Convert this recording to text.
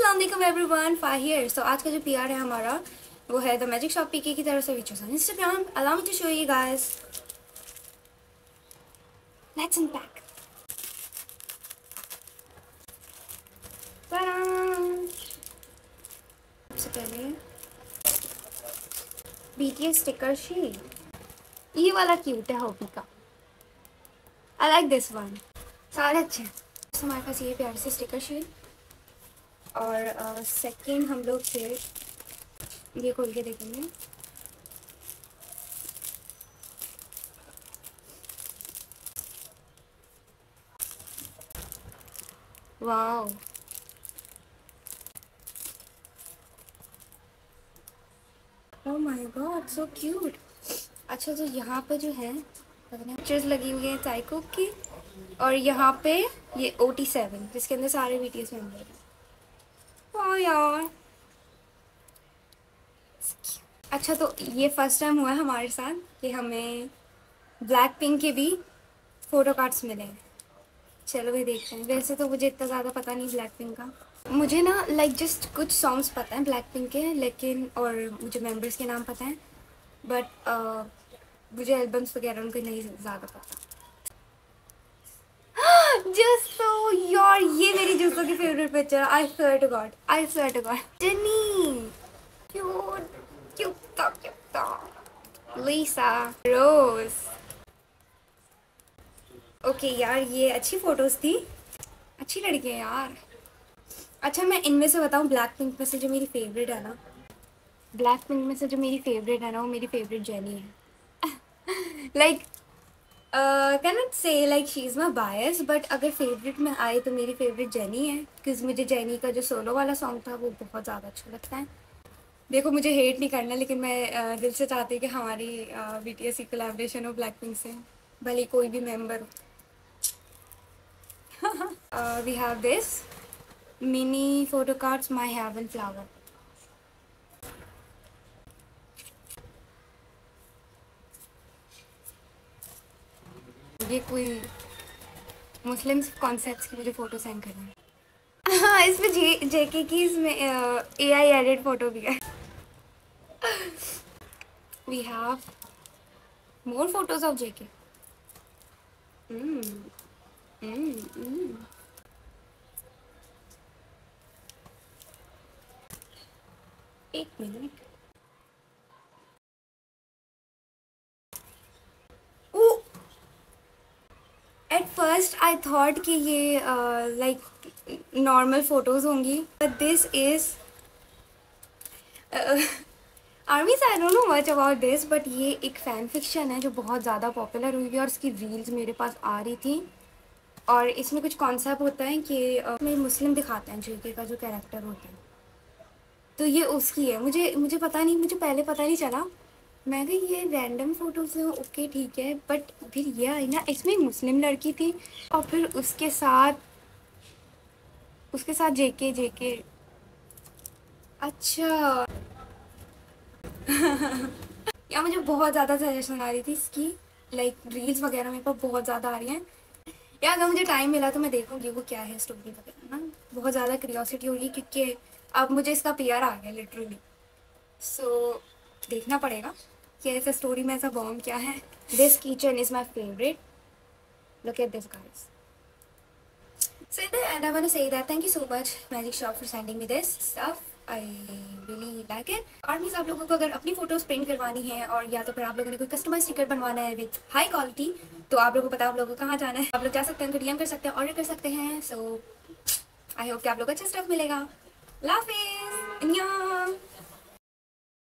Aslam everyone फाहिर सो आज का जो पीआर है हमारा, वो है द मैजिक शॉप पीके की तरफ़ से which on Instagram allow to show you guys let's unpack सबसे पहले बीटीएस स्टिकर शीट ये वाला क्यूट है हॉबी का. आई लाइक दिस वन सारे अच्छे हमारे पास ये प्यार से स्टिकर शीट और सेकंड हम लोग फिर ये खोल के देखेंगे। Wow. Oh my god so cute अच्छा तो यहाँ पे जो है पिक्चर्स लगी हुई हैं साइको की, और यहाँ पे ये ओ टी सेवन जिसके अंदर सारे बी टी एस मेंबर हैं। यार। अच्छा तो ये फ़र्स्ट टाइम हुआ है हमारे साथ कि हमें ब्लैक पिंक के भी फ़ोटो कार्ड्स मिले। चलो भाई देखते हैं। वैसे तो मुझे इतना ज़्यादा पता नहीं ब्लैक पिंक का। मुझे ना लाइक जस्ट कुछ सॉन्ग्स पता हैं ब्लैक पिंक के लेकिन और मुझे मेंबर्स के नाम पता हैं बट uh, मुझे एल्बम्स वगैरह उनके नहीं ज़्यादा पता। जस्तो यार ये मेरी जस्तो की favourite picture I swear to God I swear to God Jennie cute cute cute Lisa Rose okay यार, ये अच्छी फ़ोटोज़ थी. अच्छी लड़की है यार. अच्छा मैं इनमें से बताऊँ ब्लैक पिंक में से जो मेरी फेवरेट है ना. ब्लैक पिंक में से जो मेरी फेवरेट है ना, वो मेरी फेवरेट जेनी है. Like can not say like she is my bias but अगर फेवरेट में आए तो मेरी फेवरेट जेनी है बिकॉज़ मुझे जेनी का जो सोलो वाला सॉन्ग था वो बहुत ज़्यादा अच्छा लगता है। देखो मुझे हेट नहीं करना लेकिन मैं uh, दिल से चाहती हूँ कि हमारी बी टी एस की कोलेब्रेशन हो ब्लैक पिंक से भले कोई भी मेंबर हो। We have this mini photo cards my heaven flower ये कोई मुस्लिम कॉन्सेप्ट की मुझे फ़ोटो सेंड करना है हाँ इसमें जे जेके की इसमें ए आई एडिट फ़ोटो भी है। We have more photos of JK एक minute at first I thought कि ये लाइक नॉर्मल फ़ोटोज़ होंगी but this is army I don't know much about this but ये एक फ़ैन फिक्शन है जो बहुत ज़्यादा पॉपुलर हुई है और इसकी रील्स मेरे पास आ रही थी। और इसमें कुछ कॉन्सेप्ट होता है कि uh, मुस्लिम दिखाते हैं जेके का जो कैरेक्टर होता है। तो ये उसकी है। मुझे मुझे पता नहीं मुझे पहले पता नहीं चला। मैं भी ये रैंडम फ़ोटोज़ हैं ओके ठीक है बट फिर ये आई ना इसमें मुस्लिम लड़की थी और फिर उसके साथ उसके साथ जेके जेके अच्छा। या मुझे बहुत ज़्यादा सजेशन आ रही थी इसकी लाइक रील्स वगैरह मेरे पास बहुत ज़्यादा आ रही हैं। या अगर मुझे टाइम मिला तो मैं देखूँगी वो क्या है स्टोरी वगैरह ना। बहुत ज़्यादा क्रियोसिटी होगी क्योंकि अब मुझे इसका पेयर आ गया लिटरली सो so, देखना पड़ेगा कि ऐसा स्टोरी में ऐसा बॉम्ब क्या है। This kitchen is my favourite look at this guys So and I want to say that thank you so much, Magic Shop, for sending me this stuff. I really like it. और means आप लोगों को अगर अपनी photos print करवानी है और या तो फिर आप लोगों ने कोई कस्टमाइज स्टिकर बनवाना है विद हाई क्वालिटी तो आप लोगों को पता आप लोगों को कहाँ जाना है। आप लोग जा सकते हैं डीएम कर सकते हैं ऑर्डर कर सकते हैं। सो आई होप कि आप लोग अच्छा स्टफ़ मिलेगा। लाफिज!